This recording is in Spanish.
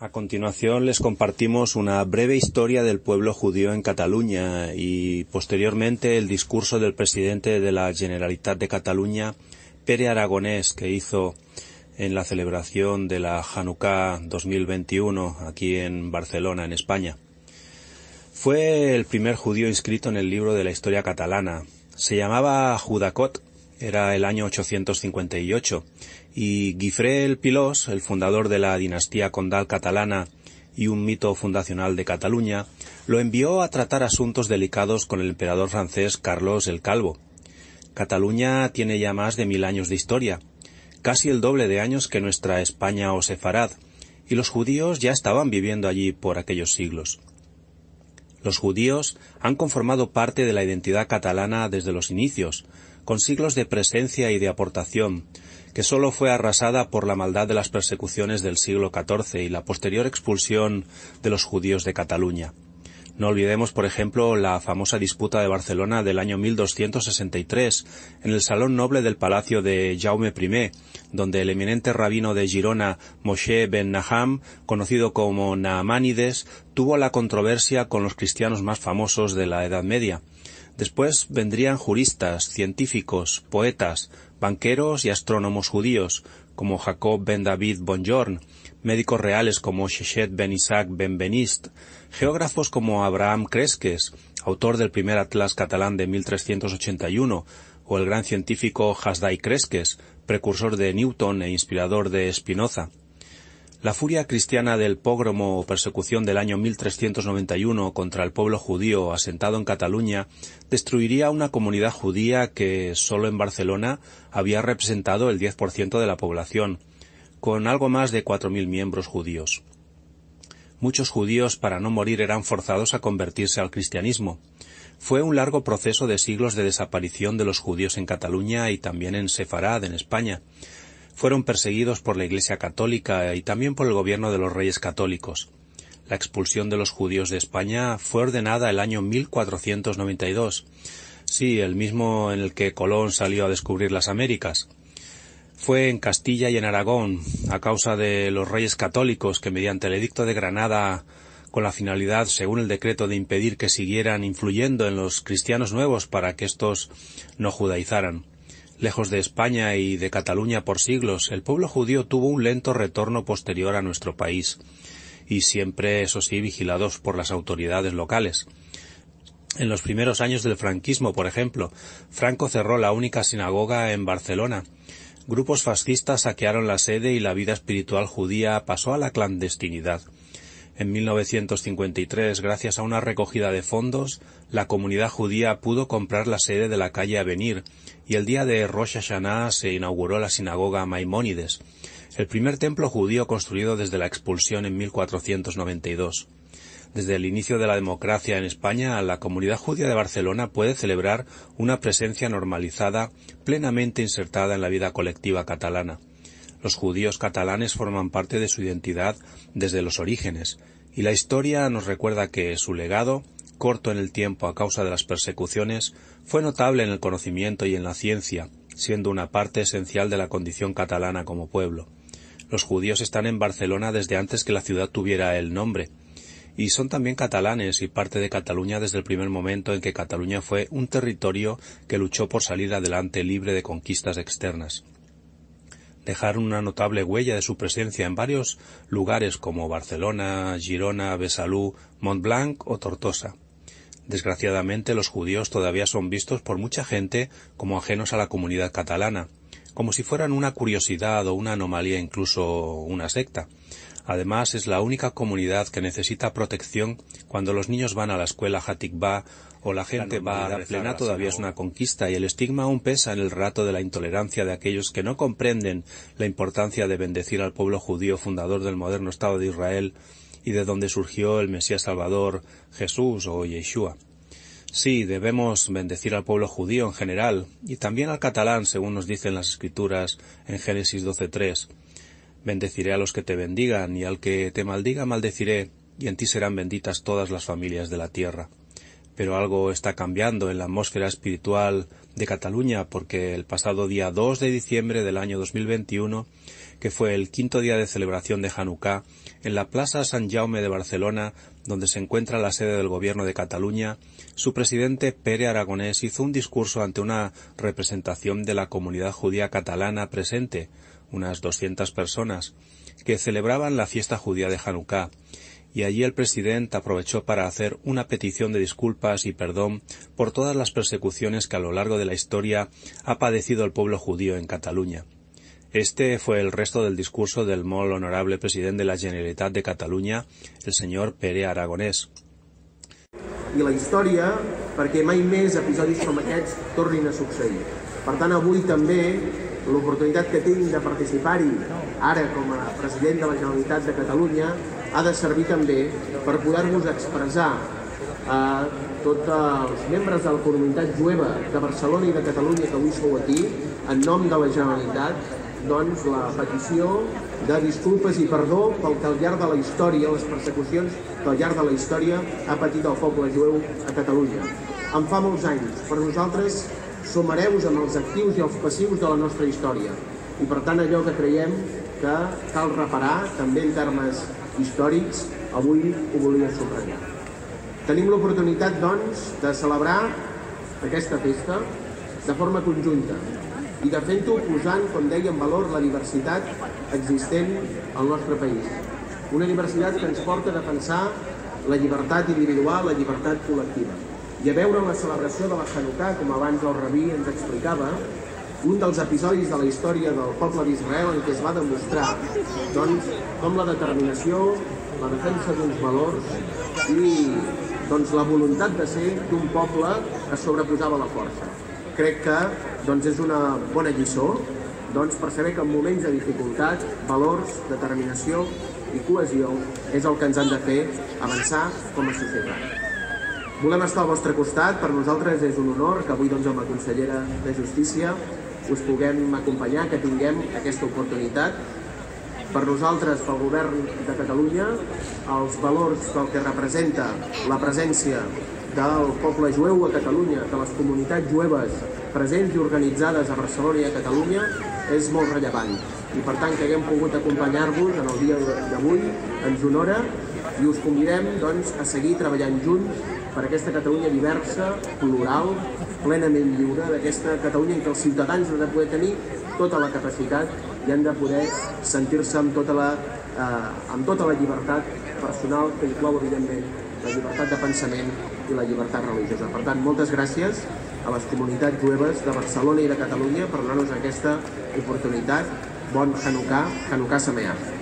A continuación les compartimos una breve historia del pueblo judío en Cataluña y posteriormente el discurso del presidente de la Generalitat de Cataluña, Pere Aragonés, que hizo en la celebración de la Hanukkah 2021 aquí en Barcelona, en España. Fue el primer judío inscrito en el libro de la historia catalana. Se llamaba Judacot, era el año 858, y Guifré el Pilós, el fundador de la dinastía condal catalana y un mito fundacional de Cataluña, lo envió a tratar asuntos delicados con el emperador francés Carlos el Calvo. Cataluña tiene ya más de mil años de historia, casi el doble de años que nuestra España o Sefarad, y los judíos ya estaban viviendo allí por aquellos siglos. Los judíos han conformado parte de la identidad catalana desde los inicios, con siglos de presencia y de aportación, que sólo fue arrasada por la maldad de las persecuciones del siglo XIV y la posterior expulsión de los judíos de Cataluña. No olvidemos, por ejemplo, la famosa disputa de Barcelona del año 1263 en el Salón Noble del Palacio de Jaume I, donde el eminente rabino de Girona, Moshe ben Naham, conocido como Naamanides, tuvo la controversia con los cristianos más famosos de la Edad Media. Después vendrían juristas, científicos, poetas, banqueros y astrónomos judíos, como Jacob ben David Bonjorn, médicos reales como Shechet ben Isaac ben Benist, geógrafos como Abraham Cresques, autor del primer atlas catalán de 1381, o el gran científico Hasdai Cresques, precursor de Newton e inspirador de Spinoza. La furia cristiana del pogromo o persecución del año 1391 contra el pueblo judío asentado en Cataluña destruiría una comunidad judía que solo en Barcelona había representado el 10% de la población, con algo más de 4.000 miembros judíos. Muchos judíos para no morir eran forzados a convertirse al cristianismo. Fue un largo proceso de siglos de desaparición de los judíos en Cataluña y también en Sefarad, en España, fueron perseguidos por la Iglesia católica y también por el gobierno de los reyes católicos. La expulsión de los judíos de España fue ordenada el año 1492. Sí, el mismo en el que Colón salió a descubrir las Américas. Fue en Castilla y en Aragón, a causa de los reyes católicos que mediante el edicto de Granada con la finalidad, según el decreto, de impedir que siguieran influyendo en los cristianos nuevos para que éstos no judaizaran. Lejos de España y de Cataluña por siglos, el pueblo judío tuvo un lento retorno posterior a nuestro país, y siempre, eso sí, vigilados por las autoridades locales. En los primeros años del franquismo, por ejemplo, Franco cerró la única sinagoga en Barcelona. Grupos fascistas saquearon la sede y la vida espiritual judía pasó a la clandestinidad. En 1953, gracias a una recogida de fondos, la comunidad judía pudo comprar la sede de la calle Avenir y el día de Rosh Hashanah se inauguró la sinagoga Maimónides, el primer templo judío construido desde la expulsión en 1492. Desde el inicio de la democracia en España, la comunidad judía de Barcelona puede celebrar una presencia normalizada, plenamente insertada en la vida colectiva catalana. Los judíos catalanes forman parte de su identidad desde los orígenes, y la historia nos recuerda que su legado, corto en el tiempo a causa de las persecuciones, fue notable en el conocimiento y en la ciencia, siendo una parte esencial de la condición catalana como pueblo. Los judíos están en Barcelona desde antes que la ciudad tuviera el nombre, y son también catalanes y parte de Cataluña desde el primer momento en que Cataluña fue un territorio que luchó por salir adelante libre de conquistas externas dejaron una notable huella de su presencia en varios lugares como Barcelona, Girona, Besalú, Montblanc o Tortosa. Desgraciadamente los judíos todavía son vistos por mucha gente como ajenos a la comunidad catalana, como si fueran una curiosidad o una anomalía, incluso una secta. Además, es la única comunidad que necesita protección cuando los niños van a la escuela Hatikba o la gente va a la plena todavía es una conquista y el estigma aún pesa en el rato de la intolerancia de aquellos que no comprenden la importancia de bendecir al pueblo judío fundador del moderno Estado de Israel y de donde surgió el Mesías Salvador, Jesús o Yeshua. Sí, debemos bendecir al pueblo judío en general y también al catalán, según nos dicen las Escrituras en Génesis 12.3. Bendeciré a los que te bendigan y al que te maldiga maldeciré, y en ti serán benditas todas las familias de la tierra. Pero algo está cambiando en la atmósfera espiritual de Cataluña, porque el pasado día 2 de diciembre del año 2021, que fue el quinto día de celebración de Hanukkah, en la Plaza San Jaume de Barcelona, donde se encuentra la sede del Gobierno de Cataluña, su presidente Pere Aragonés hizo un discurso ante una representación de la comunidad judía catalana presente, unas 200 personas, que celebraban la fiesta judía de Hanukkah, y allí el presidente aprovechó para hacer una petición de disculpas y perdón por todas las persecuciones que a lo largo de la historia ha padecido el pueblo judío en Cataluña. Este fue el resto del discurso del molt honorable president de la Generalitat de Catalunya, el senyor Pere Aragonès. I la història perquè mai més episodis com aquests tornin a succeir. Per tant, avui l'oportunitat que tinc de participar-hi ara com a president de la Generalitat de Catalunya ha de servir també per poder-vos expressar a tots els membres de la comunitat jueva de Barcelona i de Catalunya que avui sou aquí, en nom de la Generalitat, doncs, la petició de disculpes i perdó pel que al llarg de la història, les persecucions que al llarg de la història ha patit el poble jueu a Catalunya. En fa molts anys, però nosaltres som hereus amb els actius i els passius de la nostra història. I per tant allò que creiem que cal reparar, també en termes històrics, avui ho volia subratllar. Tenim l'oportunitat, doncs, de celebrar aquesta festa de forma conjunta, i de fent-ho posant, com deia, en valor la diversitat existent al nostre país. Una diversitat que ens porta a defensar la llibertat individual, la llibertat col·lectiva. I a veure la celebració de la Hanukkah, com abans el rabí ens explicava, un dels episodis de la història del poble d'Israel en què es va demostrar doncs, com la determinació, la defensa d'uns valors i doncs, la voluntat de ser d'un poble que sobreposava la força crec que doncs, és una bona lliçó doncs, per saber que en moments de dificultat, valors, determinació i cohesió és el que ens han de fer avançar com a societat. Volem estar al vostre costat, per nosaltres és un honor que avui doncs, amb la consellera de Justícia us puguem acompanyar, que tinguem aquesta oportunitat. Per nosaltres, pel govern de Catalunya, els valors del que representa la presència del poble jueu a Catalunya, de les comunitats jueves presents i organitzades a Barcelona i a Catalunya, és molt rellevant. I per tant que haguem pogut acompanyar-vos en el dia d'avui ens honora i us convidem doncs, a seguir treballant junts per aquesta Catalunya diversa, plural, plenament lliure, d'aquesta Catalunya en què els ciutadans han de poder tenir tota la capacitat i han de poder sentir-se amb, tota la, eh, amb tota la llibertat personal que inclou, evidentment, la llibertat de pensament i la llibertat religiosa. Per tant, moltes gràcies a les comunitats jueves de Barcelona i de Catalunya per donar-nos aquesta oportunitat. Bon Hanukkah, Hanukkah Sameach.